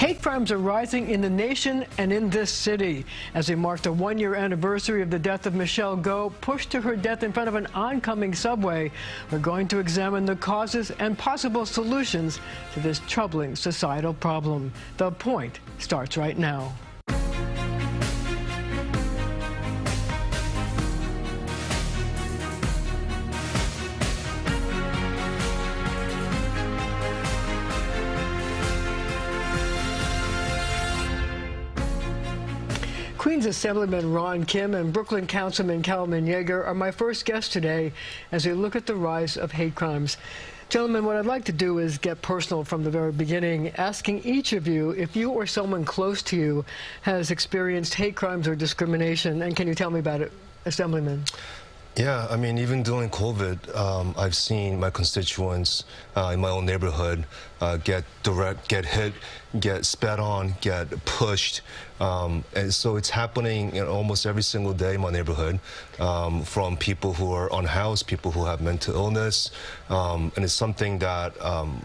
Hate crimes are rising in the nation and in this city. As we mark the one-year anniversary of the death of Michelle Go, pushed to her death in front of an oncoming subway, we're going to examine the causes and possible solutions to this troubling societal problem. The Point starts right now. Queens Assemblyman Ron Kim and Brooklyn Councilman Kalman Yeger are my first guests today as we look at the rise of hate crimes. Gentlemen, what I'd like to do is get personal from the very beginning, asking each of you if you or someone close to you has experienced hate crimes or discrimination, and can you tell me about it, Assemblyman? Yeah, I mean, even during COVID, um, I've seen my constituents uh, in my own neighborhood uh, get direct, get hit, get spat on, get pushed. Um, and so it's happening you know, almost every single day in my neighborhood um, from people who are unhoused, people who have mental illness. Um, and it's something that, um,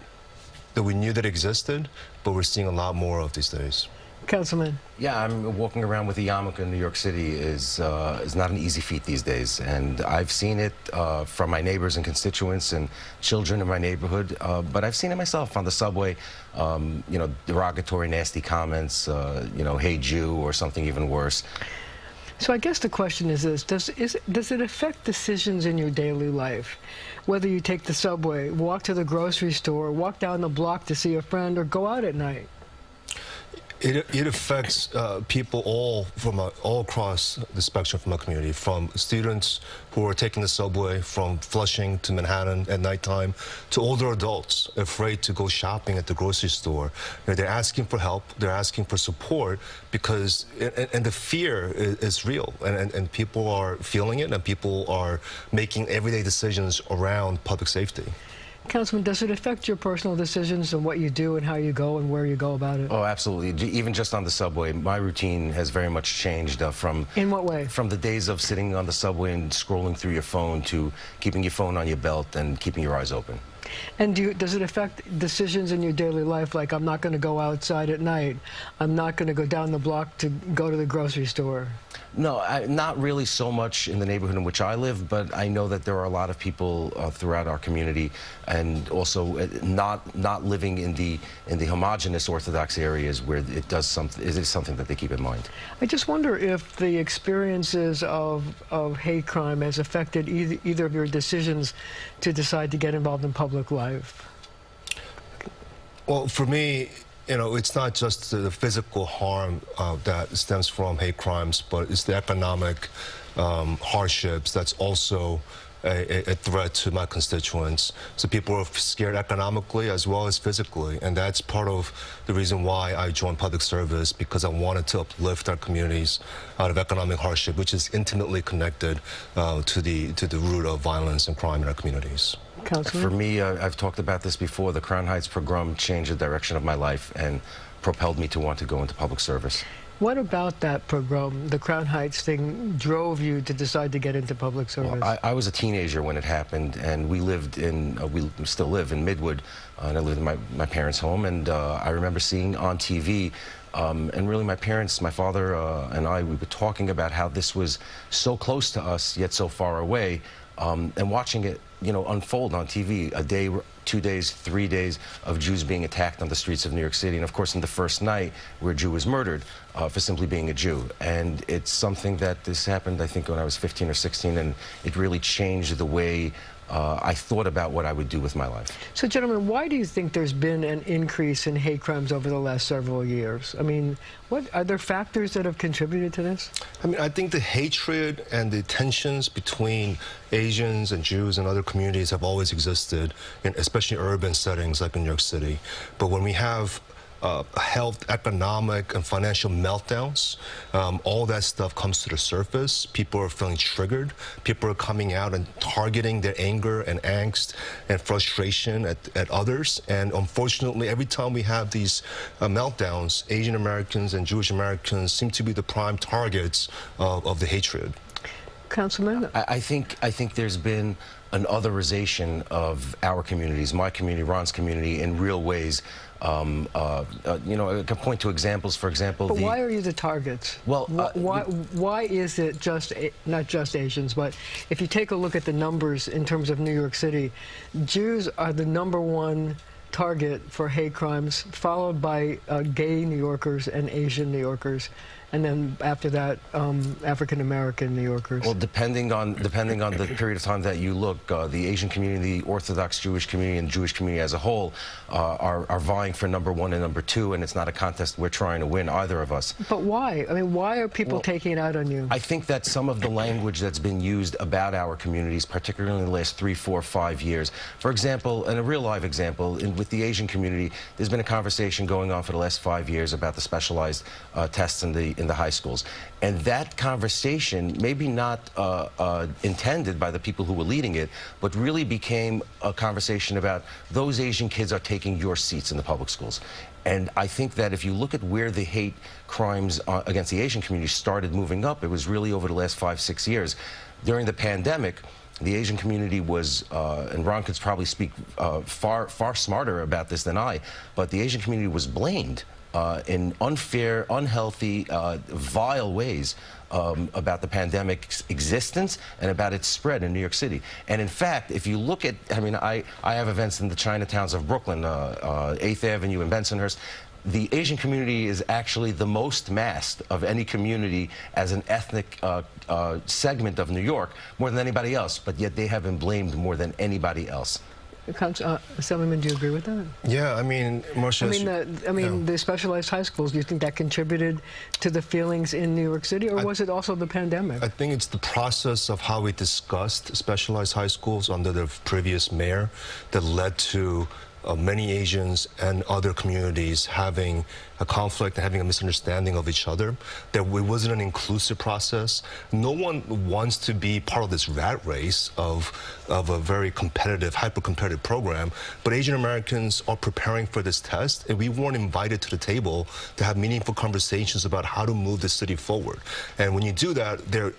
that we knew that existed, but we're seeing a lot more of these days. Councilman. Yeah, I'm walking around with a yarmulke in New York City is uh, is not an easy feat these days, and I've seen it uh, from my neighbors and constituents and children in my neighborhood. Uh, but I've seen it myself on the subway. Um, you know, derogatory, nasty comments. Uh, you know, "Hey Jew" or something even worse. So I guess the question is this, does, is, does it affect decisions in your daily life? Whether you take the subway, walk to the grocery store, walk down the block to see a friend, or go out at night? It, it affects uh, people all from a, all across the spectrum from our community, from students who are taking the subway from Flushing to Manhattan at nighttime, to older adults afraid to go shopping at the grocery store. You know, they're asking for help, they're asking for support because, and, and the fear is, is real, and, and, and people are feeling it, and people are making everyday decisions around public safety. Councilman, does it affect your personal decisions and what you do and how you go and where you go about it? Oh, absolutely. Even just on the subway, my routine has very much changed uh, from... In what way? From the days of sitting on the subway and scrolling through your phone to keeping your phone on your belt and keeping your eyes open. And do you, does it affect decisions in your daily life, like I'm not going to go outside at night, I'm not going to go down the block to go to the grocery store? No, I, not really so much in the neighborhood in which I live, but I know that there are a lot of people uh, throughout our community, and also uh, not not living in the in the homogenous Orthodox areas where it does something. It is something that they keep in mind. I just wonder if the experiences of of hate crime has affected either either of your decisions to decide to get involved in public life. Well, for me, you know, it's not just the physical harm uh, that stems from hate crimes, but it's the economic um, hardships that's also a, a, threat to my constituents. So people are scared economically as well as physically, and that's part of the reason why I joined public service because I wanted to uplift our communities out of economic hardship, which is intimately connected uh, to the to the root of violence and crime in our communities. For me, uh, I've talked about this before. The Crown Heights pogrom changed the direction of my life and propelled me to want to go into public service. What about that pogrom, the Crown Heights thing, drove you to decide to get into public service? Well, I, I, was a teenager when it happened, and we lived in, uh, we still live in Midwood, uh, and I lived in my, my parents' home, and uh, I remember seeing on TV um, and really, my parents, my father uh, and I, we were talking about how this was so close to us, yet so far away, um, and watching it, you know, unfold on TV. A day, two days, three days of Jews being attacked on the streets of New York City, and of course, in the first night, where a Jew was murdered uh, for simply being a Jew. And it's something that this happened, I think, when I was 15 or 16, and it really changed the way uh, I thought about what I would do with my life. So, gentlemen, why do you think there's been an increase in hate crimes over the last several years? I mean, what are there factors that have contributed to this? I mean, I think the hatred and the tensions between Asians and Jews and other communities have always existed, in, especially urban settings like in New York City. But when we have uh, health, economic, and financial meltdowns. Um, all that stuff comes to the surface. People are feeling triggered. People are coming out and targeting their anger and angst and frustration at, at others. And unfortunately, every time we have these uh, meltdowns, Asian Americans and Jewish Americans seem to be the prime targets of, of the hatred. Councilman? I, I, think I think there's been an otherization of our communities, my community, Ron's community, in real ways Um, uh, uh, you know, I can point to examples. For example, But the, why are you the targets? Well, uh, why, why is it just, not just Asians, but if you take a look at the numbers in terms of New York City, Jews are the number one target for hate crimes, followed by uh, gay New Yorkers and Asian New Yorkers, and then after that, um, African American New Yorkers. Well, depending on depending on the period of time that you look, uh, the Asian community, the Orthodox Jewish community, and Jewish community as a whole uh, are, are vying for number one and number two, and it's not a contest we're trying to win either of us. but why? I mean, why are people Well, taking it out on you? I think that some of the language that's been used about our communities, particularly in the last three, four, five years, for example, and a real live example, in, with the Asian community, there's been a conversation going on for the last five years about the specialized uh, tests in the in the high schools, and that conversation, maybe not uh, uh, intended by the people who were leading it, but really became a conversation about those Asian kids are taking your seats in the public schools. And I think that if you look at where the hate crimes uh, against the Asian community started moving up, it was really over the last five, six years. During the pandemic, the Asian community was, uh, and Ron could probably speak uh, far, far smarter about this than I, but the Asian community was blamed uh, in unfair, unhealthy, uh, vile ways um, about the pandemic's existence and about its spread in New York City. And in fact, if you look at, I mean, I, I have events in the Chinatowns of Brooklyn, uh, uh, 8th Avenue and Bensonhurst. The Asian community is actually the most masked of any community as an ethnic uh, uh, segment of New York, more than anybody else, but yet they have been blamed more than anybody else. Couns- uh, Assemblyman, do you agree with that? Yeah, I mean, Marcia, I mean, the, I mean, yeah. the specialized high schools. Do you think that contributed to the feelings in New York City, or I- was it also the pandemic? I think it's the process of how we discussed specialized high schools under the previous mayor that led to uh, many Asians and other communities having a conflict and having a misunderstanding of each other. That it wasn't an inclusive process. No one wants to be part of this rat race of of a very competitive, hyper-competitive program. But Asian Americans are preparing for this test, and we weren't invited to the table to have meaningful conversations about how to move the city forward. And when you do that, the,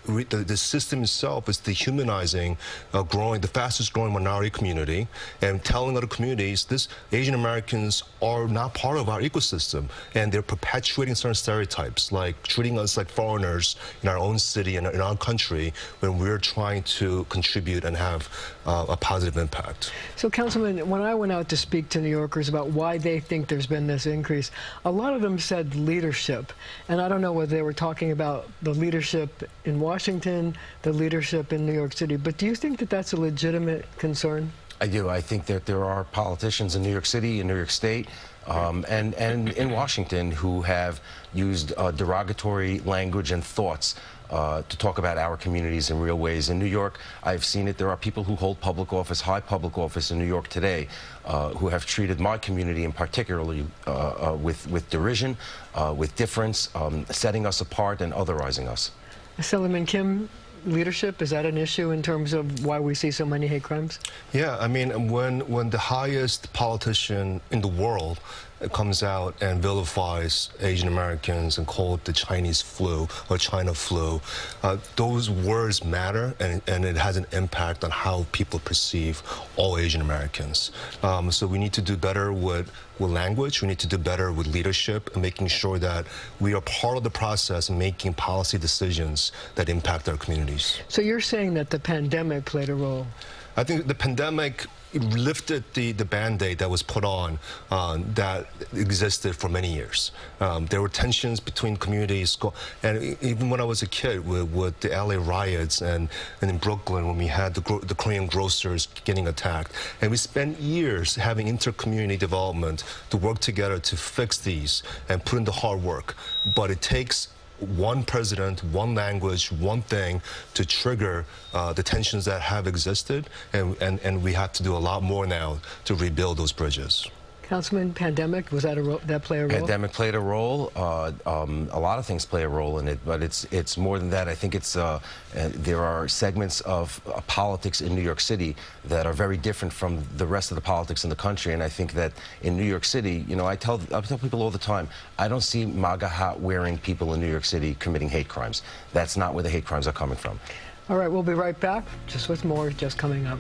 the system itself is dehumanizing, uh, growing the fastest growing minority community, and telling other communities this Asian Americans are not part of our ecosystem, and they're perpetuating certain stereotypes, like treating us like foreigners in our own city and in our country when we're trying to contribute and have uh, a positive impact. So, Councilman, when I went out to speak to New Yorkers about why they think there's been this increase, a lot of them said leadership. And I don't know whether they were talking about the leadership in Washington, the leadership in New York City, but do you think that that's a legitimate concern? I do. I think that there are politicians in New York City, in New York State, um, and, and in Washington who have used uh, derogatory language and thoughts uh, to talk about our communities in real ways. In New York, I've seen it. There are people who hold public office, high public office in New York today, uh, who have treated my community in particularly uh, uh, with, with derision, uh, with difference, um, setting us apart and otherizing us. Assemblyman Kim, leadership, is that an issue in terms of why we see so many hate crimes? Yeah, I mean, when when the highest politician in the world comes out and vilifies Asian Americans and called the Chinese flu or China flu, uh, those words matter and, and it has an impact on how people perceive all Asian Americans. Um, so we need to do better with, with language, we need to do better with leadership and making sure that we are part of the process making policy decisions that impact our communities. So you're saying that the pandemic played a role? I think the pandemic lifted the, the band-aid that was put on uh, that existed for many years. Um, there were tensions between communities, and even when I was a kid with, with the LA riots and, and in Brooklyn when we had the, the Korean grocers getting attacked. And we spent years having inter-community development to work together to fix these and put in the hard work. But it takes one president, one language, one thing to trigger uh, the tensions that have existed, and, and, and we have to do a lot more now to rebuild those bridges. Councilman, pandemic, was that a ro- that play a role? Pandemic played a role. Uh, um, a lot of things play a role in it, but it's it's more than that. I think it's uh, uh, there are segments of uh, politics in New York City that are very different from the rest of the politics in the country. And I think that in New York City, you know, I tell I tell people all the time, I don't see MAGA hat wearing people in New York City committing hate crimes. That's not where the hate crimes are coming from. All right, we'll be right back, just with more just coming up.